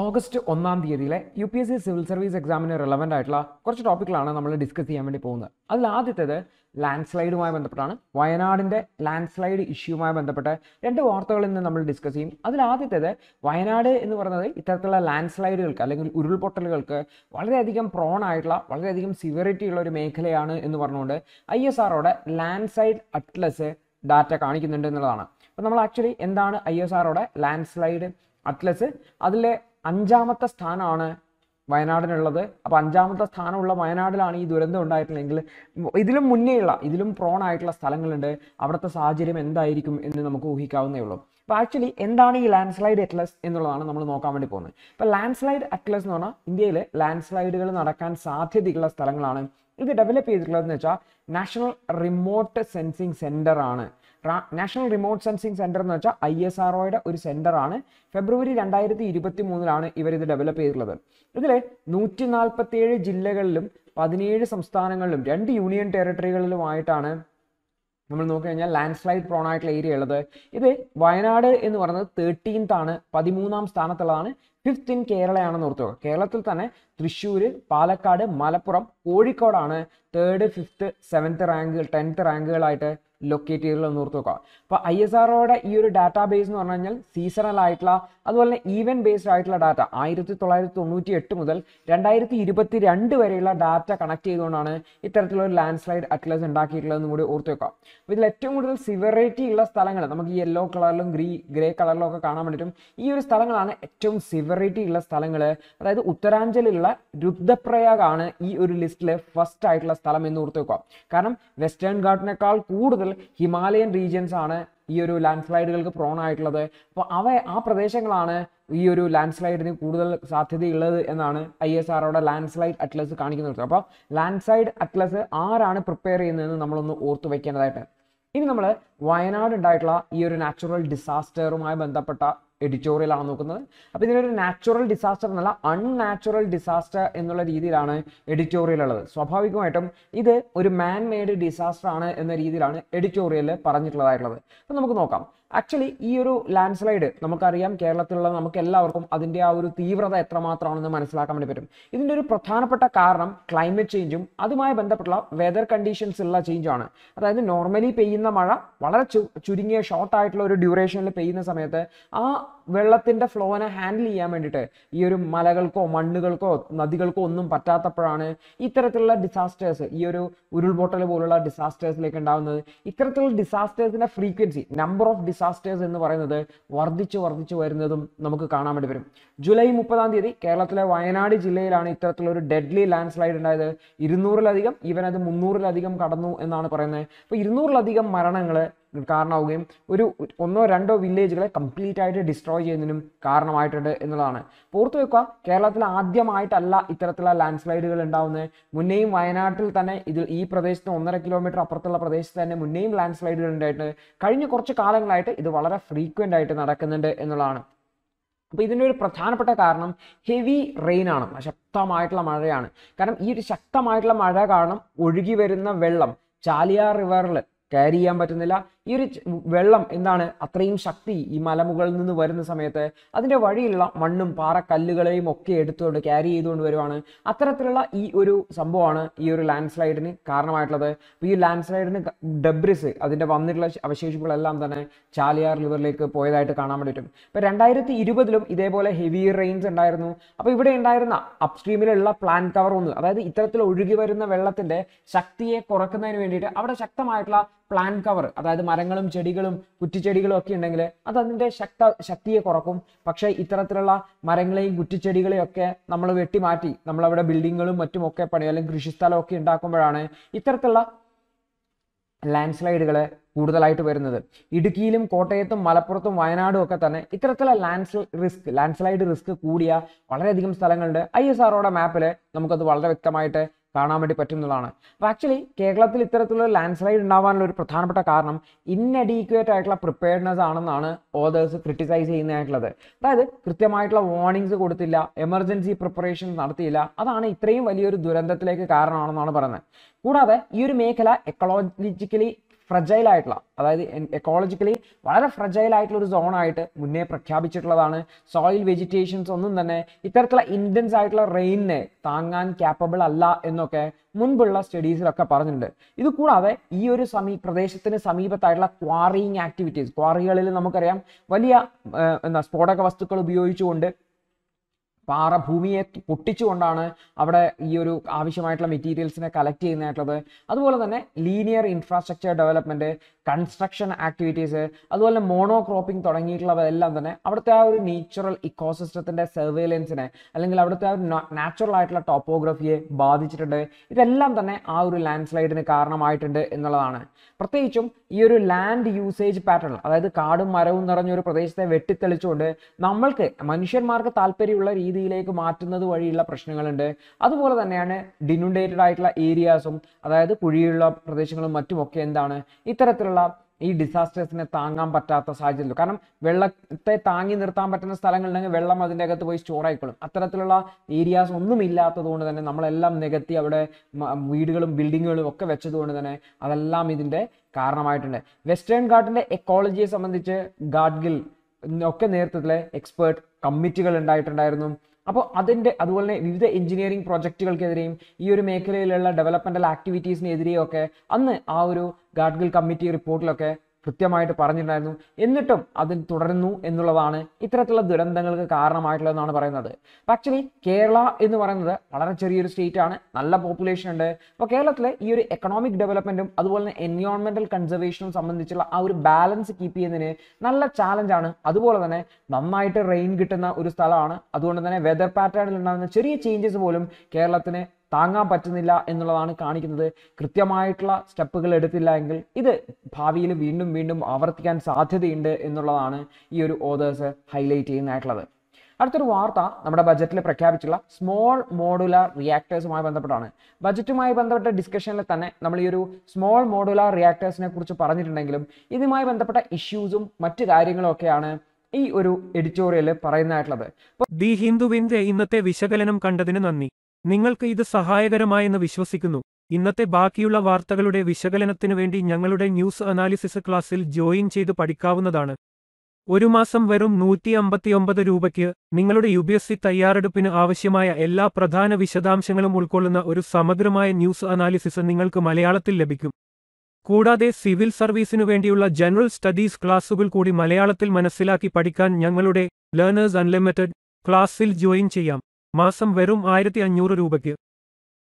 August ഒന്നാം തീയതിയിലെ U P S C civil service എക്സാമിന് relevant ആയിട്ടുള്ള കുറച്ച് ടോപ്പിക്കുകളാണ് നമ്മൾ ഡിസ്കസ് ചെയ്യാൻ വേണ്ടി പോകുന്നത്. അതിൽ ആദ്യത്തേത് ലാൻഡ് സ്ലൈഡുമായി ബന്ധപ്പെട്ടാണ്. വയനാടിന്റെ ലാൻഡ് സ്ലൈഡ് ഇഷ്യൂമായി ബന്ധപ്പെട്ട് രണ്ട് വാർത്തകൾ ഇന്ന് നമ്മൾ ഡിസ്കസ് ചെയ്യും. അതിൽ ആദ്യത്തേത് വയനാട് എന്ന് പറയുന്നത് ഇത്തരത്തിലുള്ള ലാൻഡ് സ്ലൈഡുകൾക്ക് അല്ലെങ്കിൽ ഉരുൾപൊട്ടലുകൾക്ക് വളരെയധികം പ്രോൺ ആയിട്ടുള്ള വളരെയധികം സിവിയറിറ്റി ഉള്ള ഒരു മേഖലയാണ് എന്ന് പറഞ്ഞുകൊണ്ട് ഐ എസ് ആറോടെ ലാൻഡ് സൈഡ് അറ്റ്ലസ് ഡാറ്റ കാണിക്കുന്നുണ്ട് എന്നുള്ളതാണ്. അപ്പോൾ നമ്മൾ ആക്ച്വലി എന്താണ് ഐ എസ് ആറോടെ ലാൻഡ് സ്ലൈഡ് അറ്റ്ലസ് അതിലെ അഞ്ചാമത്തെ സ്ഥാനമാണ് വയനാടിനുള്ളത്. അപ്പോൾ അഞ്ചാമത്തെ സ്ഥാനമുള്ള വയനാടിലാണ് ഈ ദുരന്തം ഉണ്ടായിട്ടുള്ളതെങ്കിൽ ഇതിലും മുന്നേയുള്ള ഇതിലും പ്രോൺ ആയിട്ടുള്ള സ്ഥലങ്ങളുണ്ട്. അവിടുത്തെ സാഹചര്യം എന്തായിരിക്കും എന്ന് നമുക്ക് ഊഹിക്കാവുന്നേ ഉള്ളൂ. അപ്പോൾ ആക്ച്വലി എന്താണ് ഈ ലാൻഡ് സ്ലൈഡ് അറ്റ്ലസ് എന്നുള്ളതാണ് നമ്മൾ നോക്കാൻ വേണ്ടി പോകുന്നത്. ഇപ്പോൾ ലാൻഡ് സ്ലൈഡ് അറ്റ്ലസ് എന്ന് പറഞ്ഞാൽ ഇന്ത്യയിൽ ലാൻഡ് സ്ലൈഡുകൾ നടക്കാൻ സാധ്യതയുള്ള സ്ഥലങ്ങളാണ്. ഇത് ഡെവലപ്പ് ചെയ്തിട്ടുള്ളതെന്ന് വെച്ചാൽ നാഷണൽ റിമോട്ട് സെൻസിങ് സെന്റർ ആണ്. നാഷണൽ റിമോട്ട് സെൻസിങ് സെന്റർ എന്ന് വെച്ചാൽ ഐ എസ് ആർ ഒയുടെ ഒരു സെന്റർ ആണ് ഫെബ്രുവരി രണ്ടായിരത്തി ഇരുപത്തി മൂന്നിലാണ് ഇവർ ഇത് ഡെവലപ്പ് ചെയ്തിട്ടുള്ളത്. ഇതിൽ നൂറ്റി നാൽപ്പത്തി ഏഴ് ജില്ലകളിലും പതിനേഴ് സംസ്ഥാനങ്ങളിലും രണ്ട് യൂണിയൻ ടെറിട്ടറികളിലുമായിട്ടാണ് നമ്മൾ നോക്കിക്കഴിഞ്ഞാൽ ലാൻഡ് സ്ലൈഡ് പ്രോൺ ആയിട്ടുള്ള ഏരിയ ഉള്ളത്. ഇത് വയനാട് എന്ന് പറയുന്നത് തേർട്ടീൻത്ത് ആണ്. പതിമൂന്നാം സ്ഥാനത്തുള്ളതാണ്. ഫിഫ്ത്ത് ഇൻ കേരളയാണെന്ന് ഓർത്തുക കേരളത്തിൽ തന്നെ തൃശ്ശൂർ പാലക്കാട് മലപ്പുറം കോഴിക്കോടാണ് തേർഡ് ഫിഫ്ത്ത് സെവൻത്ത് റാങ്കുകൾ ടെൻത്ത് റാങ്കുകളായിട്ട് ലൊക്കേറ്റ് ചെയ്തിട്ടുള്ള ഓർത്ത് നോക്കുക അപ്പോൾ ഐ എസ് ആർഒയുടെ ഈ ഒരു ഡാറ്റാ ബേസ് എന്ന് പറഞ്ഞു കഴിഞ്ഞാൽ സീസണൽ ആയിട്ടുള്ള അതുപോലെ തന്നെ ഈവൻ ബേസ്ഡ് ആയിട്ടുള്ള ഡാറ്റ ആയിരത്തി തൊള്ളായിരത്തി തൊണ്ണൂറ്റി എട്ട് മുതൽ രണ്ടായിരത്തി ഇരുപത്തി രണ്ട് വരെയുള്ള ഡാറ്റ കണക്ട് ചെയ്തുകൊണ്ടാണ് ഇത്തരത്തിലുള്ള ഒരു ലാൻഡ് സ്ലൈഡ് അറ്റ്ലസ് ഉണ്ടാക്കിയിട്ടുള്ളതെന്ന് കൂടി ഓർത്ത് വെക്കാം. ഇതിൽ ഏറ്റവും കൂടുതൽ സിവറിറ്റി ഉള്ള സ്ഥലങ്ങൾ നമുക്ക് ഈ യെല്ലോ കളറിലും ഗ്രീ ഗ്രേ കളറിലും ഒക്കെ കാണാൻ പറ്റും ഈ ഒരു സ്ഥലങ്ങളാണ് ഏറ്റവും സിവറിറ്റി ഉള്ള സ്ഥലങ്ങൾ. അതായത് ഉത്തരാഞ്ചലിലുള്ള രുദ്രപ്രയാഗാണ് ഈ ഒരു ലിസ്റ്റിലെ ഫസ്റ്റ് ആയിട്ടുള്ള സ്ഥലം എന്ന് ഓർത്ത് വെക്കുക കാരണം വെസ്റ്റേൺ ഘാട്ടിനേക്കാൾ കൂടുതൽ ഹിമാലയൻ റീജിയൻസ് ആണ് ഈ ഒരു ലാൻഡ് സ്ലൈഡുകൾക്ക് പ്രോൺ ആയിട്ടുള്ളത്. അപ്പോൾ അവ ആ പ്രദേശങ്ങളാണ് ഈ ഒരു ലാൻഡ് സ്ലൈഡിന് കൂടുതൽ സാധ്യതയുള്ളത് എന്നാണ് ഐ എസ് ആറോടെ ലാൻഡ് സ്ലൈഡ് അറ്റ്ലസ് കാണിക്കുന്നത്. അപ്പോൾ ലാൻഡ് സ്ലൈഡ് അറ്റ്ലസ് ആരാണ് പ്രിപ്പയർ ചെയ്യുന്നതെന്ന് നമ്മളൊന്ന് ഓർത്തു വെക്കേണ്ടതായിട്ട്. ഇനി നമ്മൾ വയനാട് ഉണ്ടായിട്ടുള്ള ഈ ഒരു നാച്ചുറൽ ഡിസാസ്റ്ററുമായി ബന്ധപ്പെട്ട എഡിറ്റോറിയൽ ആണ് നോക്കുന്നത്. അപ്പോൾ ഇതിനൊരു നാച്ചുറൽ ഡിസാസ്റ്റർ എന്നല്ല അൺനാച്ചുറൽ ഡിസാസ്റ്റർ എന്നുള്ള രീതിയിലാണ് എഡിറ്റോറിയൽ ഉള്ളത്. സ്വാഭാവികമായിട്ടും ഇത് ഒരു മാൻ മെയ്ഡ് ഡിസാസ്റ്റർ ആണ് എന്ന രീതിയിലാണ് എഡിറ്റോറിയൽ പറഞ്ഞിട്ടുള്ളതായിട്ടുള്ളത്. അപ്പോൾ നമുക്ക് നോക്കാം. ആക്ച്വലി ഈ ഒരു ലാൻഡ് സ്ലൈഡ് നമുക്കറിയാം കേരളത്തിലുള്ള നമുക്ക് എല്ലാവർക്കും അതിന്റെ ആ ഒരു തീവ്രത എത്രമാത്രമാണെന്ന് മനസ്സിലാക്കാൻ വേണ്ടി പറ്റും. ഇതിന്റെ ഒരു പ്രധാനപ്പെട്ട കാരണം ക്ലൈമറ്റ് ചേഞ്ചും അതുമായി ബന്ധപ്പെട്ടുള്ള വെതർ കണ്ടീഷൻസ് ഉള്ള ചേഞ്ചാണ് അതായത് നോർമലി പെയ്യുന്ന മഴ വളരെ ചുരുങ്ങിയ ഷോർട്ട് ആയിട്ടുള്ള ഒരു ഡ്യൂറേഷനിൽ പെയ്യുന്ന സമയത്ത് ആ വെള്ളത്തിന്റെ ഫ്ലോനെ ഹാൻഡിൽ ചെയ്യാൻ വേണ്ടിയിട്ട് ഈ ഒരു മലകൾക്കോ മണ്ണുകൾക്കോ നദികൾക്കോ ഒന്നും പറ്റാത്തപ്പോഴാണ് ഇത്തരത്തിലുള്ള ഡിസാസ്റ്റേഴ്സ് ഈ ഒരു ഉരുൾപൊട്ടൽ പോലുള്ള ഡിസാസ്റ്റേഴ്സിലേക്ക് ഉണ്ടാകുന്നത് ഇത്തരത്തിലുള്ള ഡിസാസ്റ്റേഴ്സിന്റെ ഫ്രീക്വൻസി നമ്പർ ഓഫ് ഡിസാസ്റ്റേഴ്സ് എന്ന് പറയുന്നത് വർദ്ധിച്ചു വർദ്ധിച്ചു വരുന്നതും നമുക്ക് കാണാൻ വേണ്ടി വരും. ജൂലൈ മുപ്പതാം തീയതി കേരളത്തിലെ വയനാട് ജില്ലയിലാണ് ഇത്തരത്തിലുള്ള ഒരു ഡെഡ്ലി ലാൻഡ് സ്ലൈഡ് ഉണ്ടായത്. ഇരുന്നൂറിലധികം അത് മുന്നൂറിലധികം കടന്നു എന്നാണ് പറയുന്നത്. അപ്പോൾ ഇരുന്നൂറിലധികം മരണങ്ങൾ കാരണമാവുകയും ഒരു ഒന്നോ രണ്ടോ വില്ലേജുകളെ കംപ്ലീറ്റ് ആയിട്ട് ഡിസ്ട്രോയ് ചെയ്യുന്നതിനും കാരണമായിട്ടുണ്ട് എന്നുള്ളതാണ്. ഓർത്തു വെക്കുക കേരളത്തിൽ ആദ്യമായിട്ടല്ല ഇത്തരത്തിലുള്ള ലാൻഡ് സ്ലൈഡുകൾ ഉണ്ടാവുന്നത്. മുന്നേയും വയനാട്ടിൽ തന്നെ ഇതിൽ ഈ പ്രദേശത്ത് ഒന്നര കിലോമീറ്റർ അപ്പുറത്തുള്ള പ്രദേശത്ത് തന്നെ മുന്നേയും ലാൻഡ് സ്ലൈഡുകൾ ഉണ്ടായിട്ടുണ്ട്. കഴിഞ്ഞ കുറച്ച് കാലങ്ങളായിട്ട് ഇത് വളരെ ഫ്രീക്വന്റ് ആയിട്ട് നടക്കുന്നുണ്ട് എന്നുള്ളതാണ്. അപ്പോൾ ഇതിന്റെ ഒരു പ്രധാനപ്പെട്ട കാരണം ഹെവി റെയിൻ ആണ്. ശക്തമായിട്ടുള്ള മഴയാണ്. കാരണം ഈ ഒരു ശക്തമായിട്ടുള്ള മഴ കാരണം ഒഴുകി വരുന്ന വെള്ളം ചാലിയാർ റിവറിൽ ക്യാരി ചെയ്യാൻ പറ്റുന്നില്ല. ഈ ഒരു വെള്ളം എന്താണ് അത്രയും ശക്തി ഈ മലമുകളിൽ നിന്ന് വരുന്ന സമയത്ത് അതിന്റെ വഴിയിലുള്ള മണ്ണും പാറക്കല്ലുകളെയും ഒക്കെ എടുത്തുകൊണ്ട് ക്യാരി ചെയ്തുകൊണ്ട് വരുവാണ്. അത്തരത്തിലുള്ള ഈ ഒരു സംഭവമാണ് ഈ ഒരു ലാൻഡ് സ്ലൈഡിന് കാരണമായിട്ടുള്ളത് ഈ ലാൻഡ് സ്ലൈഡിന് ഡെബ്രിസ് അതിന്റെ വന്നിട്ടുള്ള അവശേഷിപ്പുകളെല്ലാം തന്നെ ചാലിയാർ റിവറിലേക്ക് പോയതായിട്ട് കാണാൻ പറ്റും. ഇപ്പോൾ രണ്ടായിരത്തി ഇരുപതിലും ഇതേപോലെ ഹെവി റെയിൻസ് ഉണ്ടായിരുന്നു. അപ്പോൾ ഇവിടെ ഉണ്ടായിരുന്ന അപ്സ്ട്രീമിലുള്ള പ്ലാൻ കവർ ഒന്ന് അതായത് ഇത്തരത്തിൽ ഒഴുകി വരുന്ന വെള്ളത്തിന്റെ ശക്തിയെ കുറക്കുന്നതിന് വേണ്ടിയിട്ട് അവിടെ ശക്തമായിട്ടുള്ള പ്ലാൻ കവർ അതായത് മരങ്ങളും ചെടികളും കുറ്റിച്ചെടികളും ഒക്കെ ഉണ്ടെങ്കിൽ അത് അതിന്റെ ശക്ത ശക്തിയെ കുറക്കും. പക്ഷേ ഇത്തരത്തിലുള്ള മരങ്ങളെയും കുറ്റിച്ചെടികളെയും ഒക്കെ നമ്മൾ വെട്ടിമാറ്റി നമ്മളവിടെ ബിൽഡിങ്ങുകളും മറ്റും ഒക്കെ പണി അല്ലെങ്കിൽ കൃഷിസ്ഥലം ഒക്കെ ഉണ്ടാക്കുമ്പോഴാണ് ഇത്തരത്തിലുള്ള ലാൻഡ് സ്ലൈഡുകൾ കൂടുതലായിട്ട് വരുന്നത്. ഇടുക്കിയിലും കോട്ടയത്തും മലപ്പുറത്തും വയനാടും ഒക്കെ തന്നെ ഇത്തരത്തിലുള്ള land risk landslide risk കൂടിയ വളരെയധികം സ്ഥലങ്ങളുണ്ട്. ഐ എസ് ആർഒയുടെ മാപ്പിൽ നമുക്കത് വളരെ വ്യക്തമായിട്ട് കാണാൻ വേണ്ടി പറ്റുന്നതാണ് അപ്പോൾ ആക്ച്വലി കേരളത്തിൽ ഇത്തരത്തിലുള്ള ലാൻഡ് സ്ലൈഡ് ഉണ്ടാവാനുള്ള ഒരു പ്രധാനപ്പെട്ട കാരണം ഇൻഅഡീക്വേറ്റ് ആയിട്ടുള്ള പ്രിപ്പയർനെസ് ആണെന്നാണ് ഓതേഴ്സ് ക്രിട്ടിസൈസ് ചെയ്യുന്നതായിട്ടുള്ളത്. അതായത് കൃത്യമായിട്ടുള്ള വാർണിംഗ്സ് കൊടുത്തില്ല എമർജൻസി പ്രിപ്പറേഷൻ നടത്തിയില്ല അതാണ് ഇത്രയും വലിയൊരു ദുരന്തത്തിലേക്ക് കാരണമാണെന്നാണ് പറയുന്നത്. കൂടാതെ ഈ ഒരു മേഖല എക്കോളജിക്കലി ഫ്രജൈൽ ആയിട്ടുള്ള അതായത് എക്കോളജിക്കലി വളരെ ഫ്രജൈൽ ആയിട്ടുള്ള ഒരു സോണായിട്ട് മുന്നേ പ്രഖ്യാപിച്ചിട്ടുള്ളതാണ്. സോയിൽ വെജിറ്റേഷൻസ് ഒന്നും തന്നെ ഇത്തരത്തിലുള്ള ഇന്റൻസ് ആയിട്ടുള്ള റെയിനെ താങ്ങാൻ ക്യാപ്പബിൾ അല്ല എന്നൊക്കെ മുൻപുള്ള സ്റ്റഡീസിലൊക്കെ പറഞ്ഞിട്ടുണ്ട്. ഇത് കൂടാതെ ഈ ഒരു സമീ പ്രദേശത്തിന് സമീപത്തായിട്ടുള്ള ക്വാറിയിങ് ആക്ടിവിറ്റീസ് ക്വാറികളിൽ നമുക്കറിയാം വലിയ എന്താ സ്ഫോടക വസ്തുക്കൾ ഉപയോഗിച്ചുകൊണ്ട് പാറ ഭൂമിയെ പൊട്ടിച്ചുകൊണ്ടാണ് അവിടെ ഈ ഒരു ആവശ്യമായിട്ടുള്ള മെറ്റീരിയൽസിനെ കളക്ട് ചെയ്യുന്നതായിട്ടുള്ളത്. അതുപോലെ തന്നെ linear infrastructure development construction activities അതുപോലെ മോണോ ക്രോപ്പിംഗ് തുടങ്ങിയിട്ടുള്ളവയെല്ലാം തന്നെ അവിടുത്തെ ആ ഒരു നേച്ചുറൽ ഇക്കോസിസ്റ്റത്തിന്റെ സർവേലൻസിനെ അല്ലെങ്കിൽ അവിടുത്തെ ആ ഒരു നാച്ചുറൽ ആയിട്ടുള്ള ടോപ്പോഗ്രഫിയെ ബാധിച്ചിട്ടുണ്ട്. ഇതെല്ലാം തന്നെ ആ ഒരു ലാൻഡ് സ്ലൈഡിന് കാരണമായിട്ടുണ്ട് എന്നുള്ളതാണ്. പ്രത്യേകിച്ചും ഈ ഒരു ലാൻഡ് യൂസേജ് പാറ്റേൺ അതായത് കാടും മരവും നിറഞ്ഞ ഒരു പ്രദേശത്തെ വെട്ടിത്തെളിച്ചുകൊണ്ട് നമ്മൾക്ക് മനുഷ്യന്മാർക്ക് താല്പര്യമുള്ള രീതിയിലേക്ക് മാറ്റുന്നത് വഴിയുള്ള പ്രശ്നങ്ങളുണ്ട്. അതുപോലെ തന്നെയാണ് ഡിനുണ്ടേറ്റഡ് ആയിട്ടുള്ള ഏരിയാസും അതായത് കുഴിയുള്ള പ്രദേശങ്ങളും മറ്റുമൊക്കെ എന്താണ്? ഇത്തരത്തിലുള്ള ഈ ഡിസാസ്റ്റേഴ്സിനെ താങ്ങാൻ പറ്റാത്ത സാഹചര്യം കാരണം വെള്ളത്തെ താങ്ങി നിർത്താൻ പറ്റുന്ന സ്ഥലങ്ങളുണ്ടെങ്കിൽ വെള്ളം അതിന്റെ അകത്ത് പോയി സ്റ്റോർ ആയിക്കോളും. അത്തരത്തിലുള്ള ഏരിയാസ് ഒന്നും ഇല്ലാത്തത് കൊണ്ട് തന്നെ നമ്മളെല്ലാം നികത്തി അവിടെ വീടുകളും ബിൽഡിങ്ങുകളും ഒക്കെ വെച്ചതുകൊണ്ട് തന്നെ അതെല്ലാം ഇതിന്റെ കാരണമായിട്ടുണ്ട്. വെസ്റ്റേൺ ഗാർഡിന്റെ എക്കോളജിയെ സംബന്ധിച്ച് ഗാഡ്ഗിൽ ഒക്കെ നേതൃത്വത്തിലെ എക്സ്പേർട്ട് കമ്മിറ്റികൾ ഉണ്ടായിട്ടുണ്ടായിരുന്നു. അപ്പോൾ അതിന്റെ അതുപോലെ വിവിധ എഞ്ചിനീയറിംഗ് പ്രൊജക്റ്റുകൾക്കെതിരെയും ഈ ഒരു മേഖലയിലുള്ള ഡെവലപ്മെന്റൽ ആക്ടിവിറ്റീസിനെതിരെയും ഒക്കെ അന്ന് ആ ഒരു ഗാഡ്ഗിൽ കമ്മിറ്റി റിപ്പോർട്ടിലൊക്കെ കൃത്യമായിട്ട് പറഞ്ഞിട്ടുണ്ടായിരുന്നു. എന്നിട്ടും അത് തുടരുന്നു എന്നുള്ളതാണ് ഇത്തരത്തിലുള്ള ദുരന്തങ്ങൾക്ക് കാരണമായിട്ടുള്ളതെന്നാണ് പറയുന്നത്. ആക്ച്വലി കേരള എന്ന് പറയുന്നത് വളരെ ചെറിയൊരു സ്റ്റേറ്റ് ആണ്. നല്ല പോപ്പുലേഷൻ ഉണ്ട്. അപ്പോൾ കേരളത്തിലെ ഈ ഒരു എക്കണോമിക് ഡെവലപ്മെന്റും അതുപോലെ തന്നെ എൻവയോൺമെന്റൽ കൺസർവേഷനും സംബന്ധിച്ചുള്ള ആ ഒരു ബാലൻസ് കീപ്പ് ചെയ്യുന്നതിന് നല്ല ചാലഞ്ചാണ് അതുപോലെ തന്നെ നന്നായിട്ട് റെയിൻ കിട്ടുന്ന ഒരു സ്ഥലമാണ്. അതുകൊണ്ട് തന്നെ വെതർ പാറ്റേണിൽ ഉണ്ടാകുന്ന ചെറിയ ചേഞ്ചസ് പോലും കേരളത്തിന് താങ്ങാൻ പറ്റുന്നില്ല എന്നുള്ളതാണ് കാണിക്കുന്നത്. കൃത്യമായിട്ടുള്ള സ്റ്റെപ്പുകൾ എടുത്തില്ല എങ്കിൽ ഇത് ഭാവിയിൽ വീണ്ടും വീണ്ടും ആവർത്തിക്കാൻ സാധ്യതയുണ്ട് എന്നുള്ളതാണ് ഈ ഒരു ഓതേഴ്സ് ഹൈലൈറ്റ് ചെയ്യുന്നതായിട്ടുള്ളത്. അടുത്തൊരു വാർത്ത നമ്മുടെ ബജറ്റിൽ പ്രഖ്യാപിച്ചുള്ള സ്മോൾ മോഡുലാർ റിയാക്ടേഴ്സുമായി ബന്ധപ്പെട്ടാണ്. ബജറ്റുമായി ബന്ധപ്പെട്ട ഡിസ്കഷനിൽ തന്നെ നമ്മൾ ഈ ഒരു സ്മോൾ മോഡുലാർ റിയാക്ടേഴ്സിനെ കുറിച്ച് പറഞ്ഞിട്ടുണ്ടെങ്കിലും ഇതുമായി ബന്ധപ്പെട്ട ഇഷ്യൂസും മറ്റു കാര്യങ്ങളും ഒക്കെയാണ് ഈ ഒരു എഡിറ്റോറിയൽ പറയുന്നതായിട്ടുള്ളത്. ദി ഹിന്ദുവിന്റെ ഇന്നത്തെ വിശകലനം കണ്ടതിന് നന്ദി. നിങ്ങൾക്ക് ഇത് സഹായകരമായെന്ന് വിശ്വസിക്കുന്നു. ഇന്നത്തെ ബാക്കിയുള്ള വാർത്തകളുടെ വിശകലനത്തിനു വേണ്ടി ഞങ്ങളുടെ ന്യൂസ് അനാലിസിസ് ക്ലാസ്സിൽ ജോയിൻ ചെയ്ത് പഠിക്കാവുന്നതാണ്. ഒരു മാസം വെറും നൂറ്റി അമ്പത്തിയൊമ്പത് രൂപയ്ക്ക് നിങ്ങളുടെ യു ബി എസ് സി തയ്യാറെടുപ്പിന് ആവശ്യമായ എല്ലാ പ്രധാന വിശദാംശങ്ങളും ഉൾക്കൊള്ളുന്ന ഒരു സമഗ്രമായ ന്യൂസ് അനാലിസിസ് നിങ്ങൾക്ക് മലയാളത്തിൽ ലഭിക്കും. കൂടാതെ സിവിൽ സർവീസിനു വേണ്ടിയുള്ള ജനറൽ സ്റ്റഡീസ് ക്ലാസുകൾ കൂടി മലയാളത്തിൽ മനസ്സിലാക്കി പഠിക്കാൻ ഞങ്ങളുടെ ലേണേഴ്സ് അൺലിമിറ്റഡ് ക്ലാസ്സിൽ ജോയിൻ ചെയ്യാം. മാസം വെറും ആയിരത്തി അഞ്ഞൂറ് രൂപയ്ക്ക്